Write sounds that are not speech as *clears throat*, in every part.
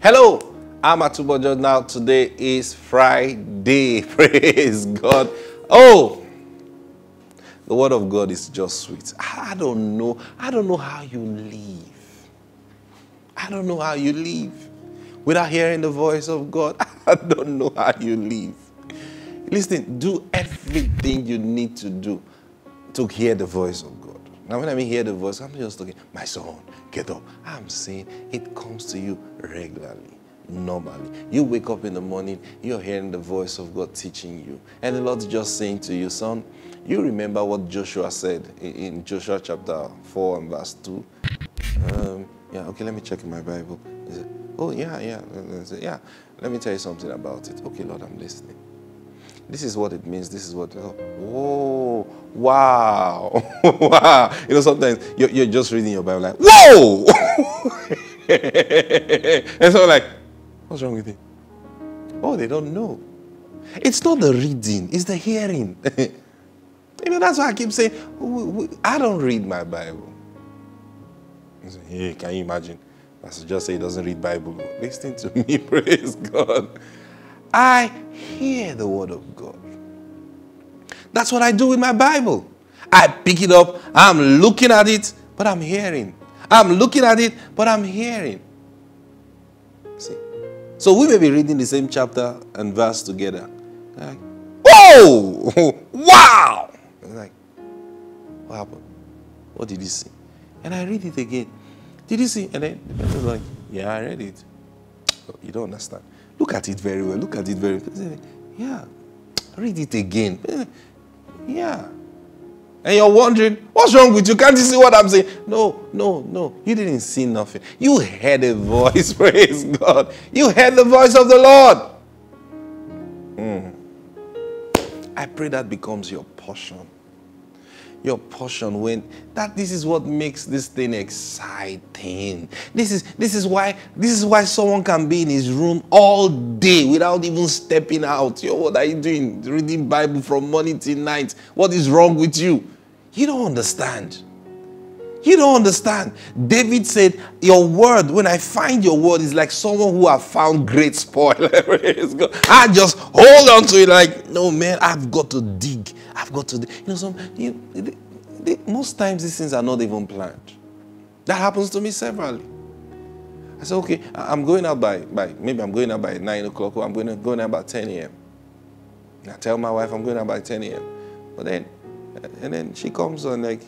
Hello, I'm Atubo George. Now, today is Friday. *laughs* Praise God. Oh, the word of God is just sweet. I don't know. I don't know how you live. I don't know how you live without hearing the voice of God. *laughs* I don't know how you live. Listen, do everything you need to do to hear the voice of God. Now, when I hear the voice, I'm just talking, my son, get up. I'm saying it comes to you regularly, normally. You wake up in the morning, you're hearing the voice of God teaching you. And the Lord's just saying to you, son, you remember what Joshua said in Joshua chapter 4 and verse 2? Um, yeah, okay, let me check in my Bible. Oh, yeah, yeah. Yeah, let me tell you something about it. Okay, Lord, I'm listening. This is what it means. This is what. Oh, wow. *laughs* wow. You know, sometimes you're, you're just reading your Bible like, whoa! *laughs* and so, like, what's wrong with it? Oh, they don't know. It's not the reading, it's the hearing. *laughs* you know, that's why I keep saying, I don't read my Bible. Say, hey, can you imagine? Pastor just say he doesn't read Bible. Listen to me, praise God. I hear the word of God. That's what I do with my Bible. I pick it up, I'm looking at it, but I'm hearing. I'm looking at it, but I'm hearing. See? So we may be reading the same chapter and verse together. Like, whoa! Oh, *laughs* wow! Like, what happened? What did you see? And I read it again. Did you see? And then the person like, yeah, I read it. Oh, you don't understand. Look at it very well. Look at it very well. Yeah. Read it again. Yeah. And you're wondering, what's wrong with you? Can't you see what I'm saying? No, no, no. You didn't see nothing. You heard a voice. *laughs* Praise God. You heard the voice of the Lord. Mm. I pray that becomes your portion your portion when that this is what makes this thing exciting. This is this is why this is why someone can be in his room all day without even stepping out. Yo what are you doing? Reading bible from morning till night. What is wrong with you? You don't understand. You don't understand. David said, Your word, when I find your word, is like someone who have found great spoil. *laughs* I just hold on to it like, no man, I've got to dig. I've got to dig. You know, some you, they, they, most times these things are not even planned. That happens to me severally. I said, okay, I'm going out by, by maybe I'm going out by 9 o'clock or I'm going, to, going out by 10 a.m. I tell my wife I'm going out by 10 a.m. But then, and then she comes on like,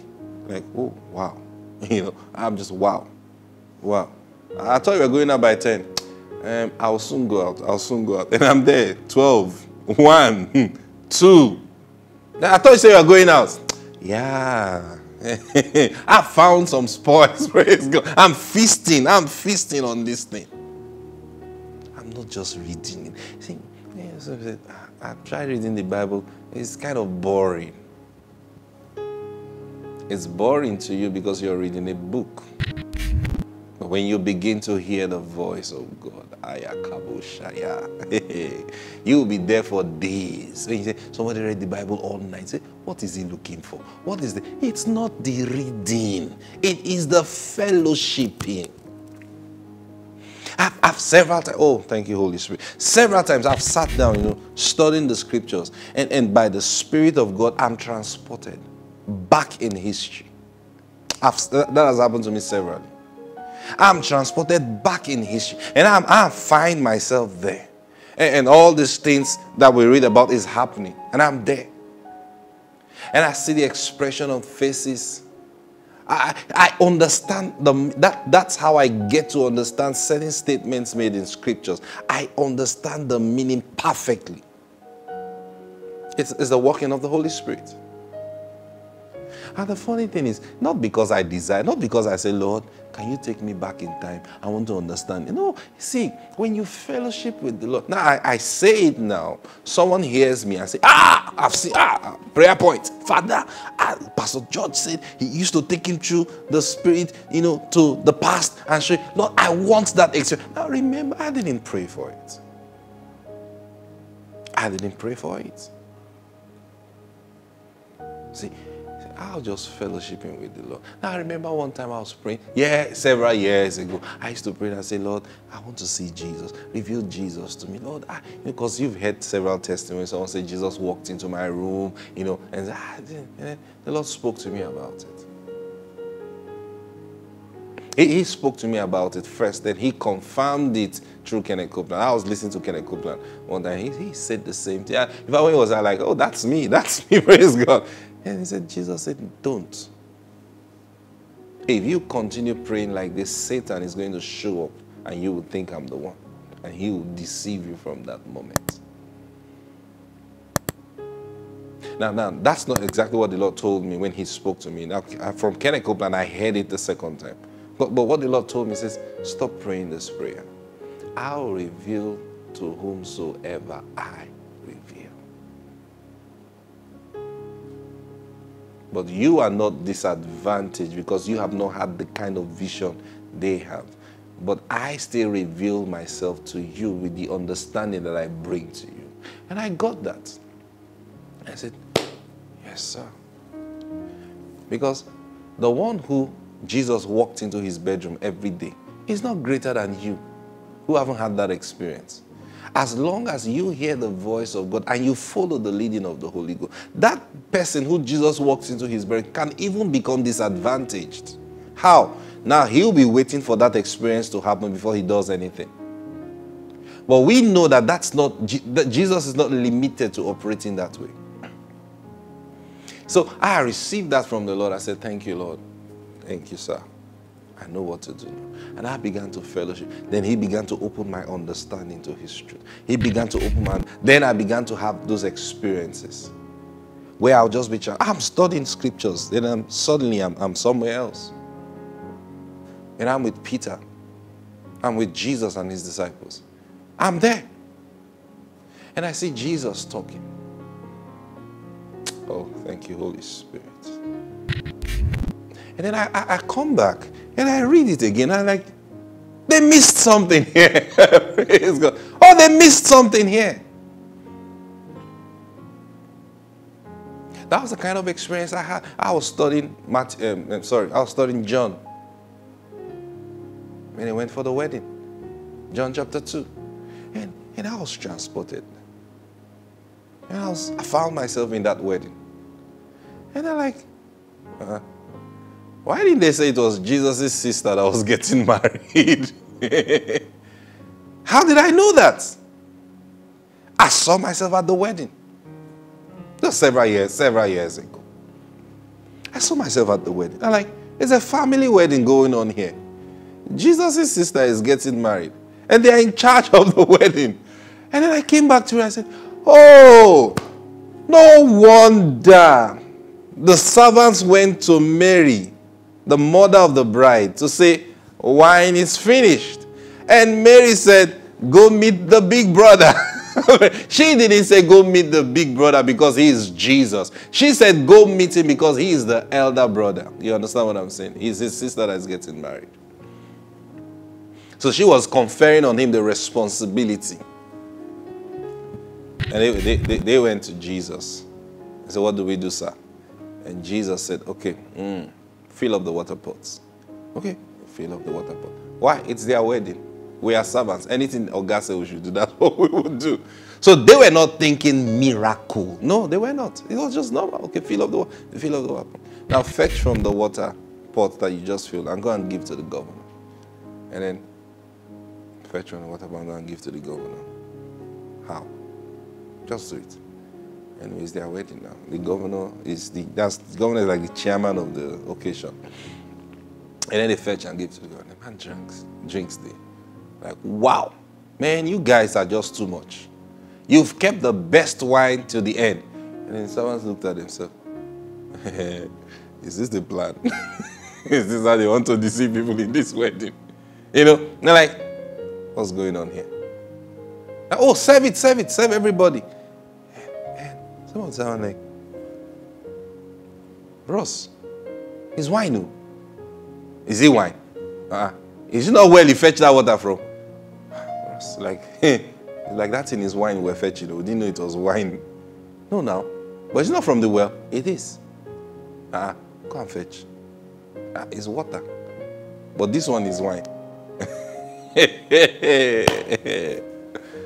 like, oh, wow. *laughs* You know, I'm just, wow. Wow. I thought you were going out by 10. Um, I'll soon go out. I'll soon go out. And I'm there. 12, 1, *laughs* 2. I thought you said you were going out. Yeah. *laughs* I found some spoils. *laughs* Praise God. I'm feasting. I'm feasting on this thing. I'm not just reading it. See, I tried reading the Bible. It's kind of boring. It's boring to you because you're reading a book. When you begin to hear the voice of God, *laughs* you will be there for days. When you say, somebody read the Bible all night, say, what is he looking for? What is the it's not the reading, it is the fellowshipping. I've, I've, several times, oh, thank you, Holy Spirit. Several times I've sat down, you know, studying the scriptures, and, and by the Spirit of God, I'm transported back in history. I've, that has happened to me severally. I'm transported back in history, and I'm, I find myself there. And, and all these things that we read about is happening, and I'm there. And I see the expression of faces. I, I understand the, that that's how I get to understand certain statements made in scriptures. I understand the meaning perfectly. It's, it's the working of the Holy Spirit. And the funny thing is, not because I desire, not because I say, Lord, can you take me back in time? I want to understand. You know, see, when you fellowship with the Lord, now I, I say it now. Someone hears me and say, Ah, I've seen, ah, prayer point. Father, ah, Pastor George said he used to take him through the Spirit, you know, to the past and say, Lord, I want that experience. Now remember, I didn't pray for it. I didn't pray for it. See, I was just fellowshipping with the Lord. Now I remember one time I was praying, yeah, several years ago. I used to pray and I say, Lord, I want to see Jesus. Reveal Jesus to me. Lord, I, because you've heard several testimonies. Someone said Jesus walked into my room, you know, and ah, the Lord spoke to me about it. He, he, spoke to me about it first, then he confirmed it through Kenneth Copeland. I was listening to Kenneth Copeland one time. He, he said the same thing. If I was I like, oh, that's me, *laughs* that's me, praise God. And he said, Jesus said, don't. If you continue praying like this, Satan is going to show up and you will think I'm the one. And he will deceive you from that moment. Now, now, that's not exactly what the Lord told me when he spoke to me. Now, from Kenneth Copeland, I heard it the second time. But, but what the Lord told me says, stop praying this prayer. I'll reveal to whomsoever I But you are not disadvantaged because you have not had the kind of vision they have. But I still reveal myself to you with the understanding that I bring to you. And I got that. I said, Yes, sir. Because the one who Jesus walked into his bedroom every day is not greater than you who haven't had that experience. As long as you hear the voice of God and you follow the leading of the Holy Ghost, that person who Jesus walks into his bed can even become disadvantaged. How? Now he'll be waiting for that experience to happen before he does anything. But we know that that's not that Jesus is not limited to operating that way. So I received that from the Lord. I said, Thank you, Lord. Thank you, sir. I know what to do. And I began to fellowship. Then he began to open my understanding to his truth. He began to open my then I began to have those experiences where I'll just be I'm studying scriptures. Then I'm suddenly I'm, I'm somewhere else. And I'm with Peter. I'm with Jesus and his disciples. I'm there. And I see Jesus talking. Oh, thank you, Holy Spirit. And then I, I, I come back and I read it again. I'm like, they missed something here. *laughs* Praise God. Oh, they missed something here. That was the kind of experience I had. I was studying, Matt, um, um, sorry, I was studying John. When I went for the wedding, John chapter 2. And, and I was transported. And I, was, I found myself in that wedding. And I'm like, uh, why didn't they say it was Jesus' sister that was getting *laughs* married? How did I know that? I saw myself at the wedding. Just several years, several years ago. I saw myself at the wedding. I'm like, there's a family wedding going on here. Jesus' sister is getting married. And they are in charge of the *laughs* wedding. And then I came back to it. I said, Oh, no wonder the servants went to Mary the mother of the bride, to say, Wine is finished. And Mary said, Go meet the big brother. *laughs* she didn't say, Go meet the big brother because he is Jesus. She said, Go meet him because he is the elder brother. You understand what I'm saying? He's his sister that's getting married. So she was conferring on him the responsibility. And they, they, they went to Jesus. They said, What do we do, sir? And Jesus said, Okay, mm, Fill up the water pots. Okay, fill up the water pot. Why? It's their wedding. We are servants. Anything said we should do, *laughs* that's what we would do. So they were not thinking miracle. No, they were not. It was just normal. Okay, fill up the water. Fill up the water. Now fetch from the water pot that you just filled and go and give to the governor. And then fetch from the water pot and go and give to the governor. How? Just do it. And it's their wedding now. The governor is the that's the governor is like the chairman of the occasion. And then they fetch and give to the governor. Man drinks, drinks there. Like, wow, man, you guys are just too much. You've kept the best wine till the end. And then someone looked at themselves. *laughs* is this the plan? *laughs* is this how they want to deceive people in this wedding? You know, they're like, what's going on here? Oh, serve it, serve it, serve everybody. Of them like, Ross, is wine. No? Is it wine? Uh, is it not where he fetched that water from? Ross, like, *laughs* like that in his wine we're fetching. We didn't know it was wine. No, now. But it's not from the well. It is. Ah, go and fetch. Ah, it's water. But this one is wine. *laughs*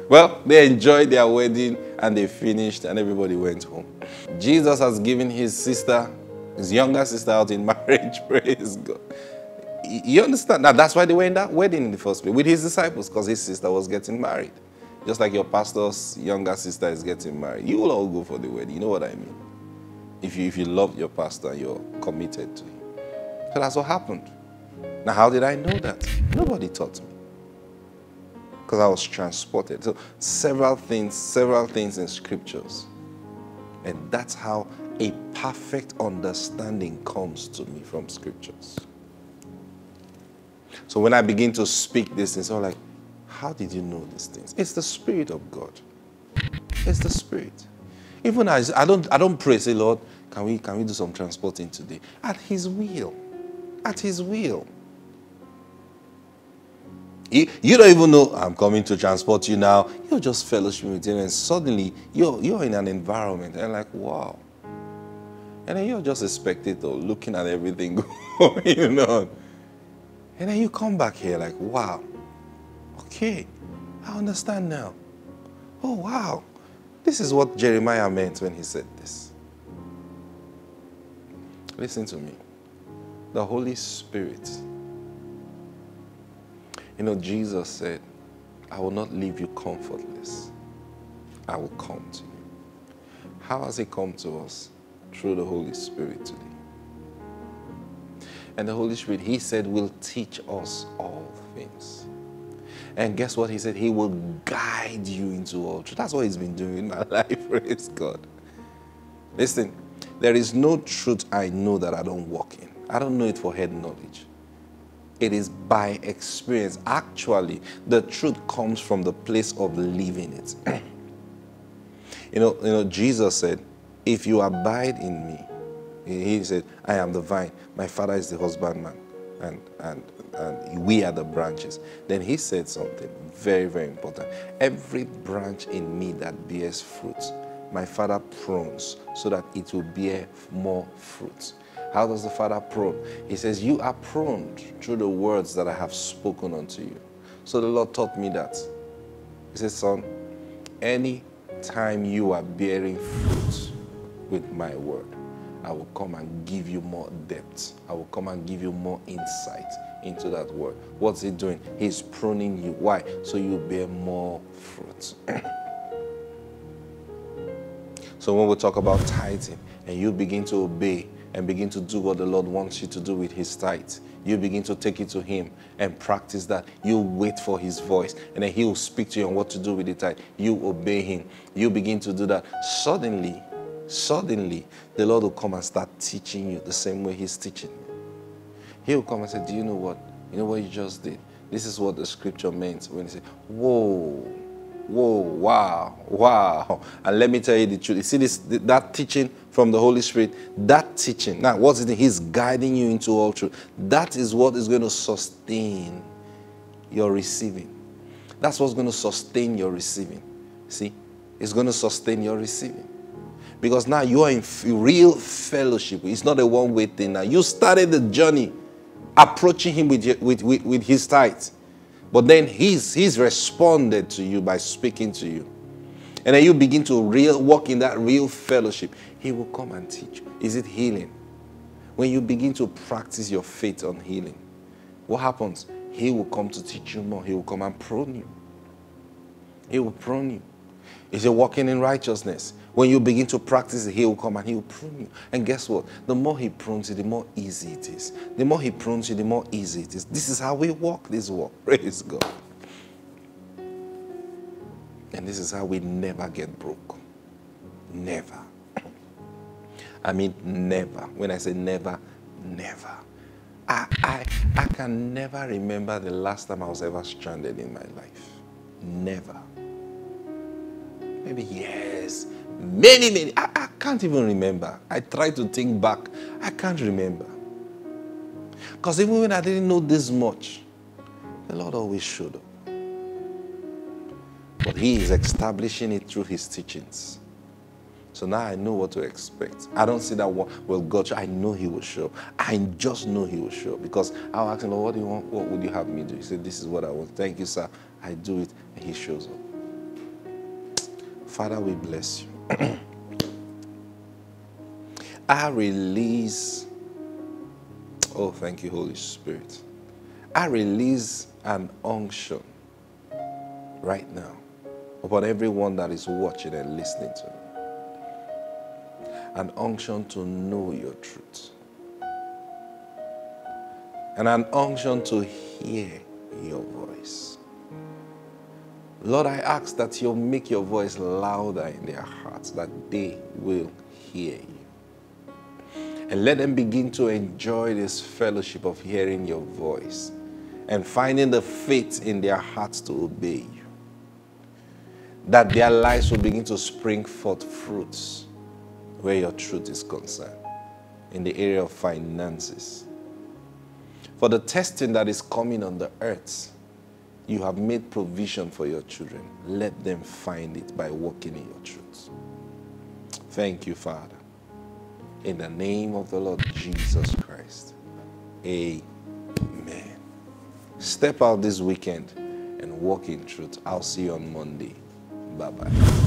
well, they enjoyed their wedding and they finished and everybody went home. Jesus has given his sister, his younger sister out in *laughs* marriage. Praise God. You understand? Now that's why they were in that wedding in the first place with his disciples because his sister was getting married. Just like your pastor's younger sister is getting married. You will all go for the wedding. You know what I mean? If you, if you love your pastor and you're committed to him. So that's what happened. Now, how did I know that? Nobody taught me. Because I was transported. So, several things, several things in scriptures. And that's how a perfect understanding comes to me from scriptures. So, when I begin to speak this, it's all like, how did you know these things? It's the Spirit of God. It's the Spirit. Even as I don't, I don't pray, say, Lord, can we, can we do some transporting today? At His will. At His will. You, don't even know I'm coming to transport you now. You're just fellowship with Him, and suddenly you're, you're in an environment, and like, wow. And then you're just a spectator looking at everything *laughs* going on. And then you come back here like, wow. Okay, I understand now. Oh, wow. This is what Jeremiah meant when he said this. Listen to me. The Holy Spirit. You know, Jesus said, I will not leave you comfortless. I will come to you. How has He come to us? Through the Holy Spirit today. And the Holy Spirit, He said, will teach us all things. And guess what? He said he will guide you into all truth. That's what he's been doing in my *laughs* life. Praise God. Listen, there is no truth I know that I don't walk in. I don't know it for head knowledge. It is by experience. Actually, the truth comes from the place of living it. *clears throat* you know, you know, Jesus said, if you abide in me, he said, I am the vine, my father is the husbandman, and, and and we are the branches. Then he said something very, very important. Every branch in me that bears fruit, my Father prunes so that it will bear more fruit. How does the Father prune? He says, You are pruned through the words that I have spoken unto you. So the Lord taught me that. He says, Son, any time you are bearing fruit with my word, I will come and give you more depth. I will come and give you more insight into that word. What's he doing? He's pruning you. Why? So you bear more fruit. *clears throat* so when we talk about tithing and you begin to obey and begin to do what the Lord wants you to do with his tithe, you begin to take it to him and practice that. You wait for his voice and then he will speak to you on what to do with the tithe. You obey him. You begin to do that. Suddenly, suddenly, the Lord will come and start teaching you the same way he's teaching you. He will come and say, Do you know what? You know what you just did? This is what the scripture means when he said, Whoa, whoa, wow, wow. And let me tell you the truth. You see this that teaching from the Holy Spirit, that teaching. Now, what's it? He's guiding you into all truth. That is what is going to sustain your receiving. That's what's going to sustain your receiving. See? It's going to sustain your receiving. Because now you are in real fellowship. It's not a one way thing now. You started the journey approaching him with, with, with, with his tithe. But then he's, he's responded to you by speaking to you. And then you begin to real walk in that real fellowship. He will come and teach. Is it healing? When you begin to practice your faith on healing, what happens? He will come to teach you more. He will come and prune you. He will prune you. Is it walking in righteousness? When you begin to practice He will come and He will prune you. And guess what? The more He prunes you, the more easy it is. The more He prunes you, the more easy it is. This is how we walk this walk. *laughs* Praise God. And this is how we never get broke. Never. I mean, never. When I say never, never. I, I, I can never remember the last time I was ever stranded in my life. Never. Maybe years, Many, many. I, I can't even remember. I try to think back. I can't remember. Because even when I didn't know this much, the Lord always showed up. But He is establishing it through His teachings. So now I know what to expect. I don't see that well, God, I know He will show up. I just know He will show up because I'll ask Him, Lord, what do you want? What would you have me do? He said, This is what I want. Thank you, sir. I do it, and He shows up. Father, we bless you. *clears throat* I release, oh, thank you, Holy Spirit. I release an unction right now upon everyone that is watching and listening to me an unction to know your truth, and an unction to hear your voice. Lord, I ask that you'll make your voice louder in their hearts, that they will hear you. And let them begin to enjoy this fellowship of hearing your voice and finding the faith in their hearts to obey you. That their lives will begin to spring forth fruits where your truth is concerned, in the area of finances. For the testing that is coming on the earth, you have made provision for your children. Let them find it by walking in your truth. Thank you, Father. In the name of the Lord Jesus Christ. Amen. Step out this weekend and walk in truth. I'll see you on Monday. Bye bye.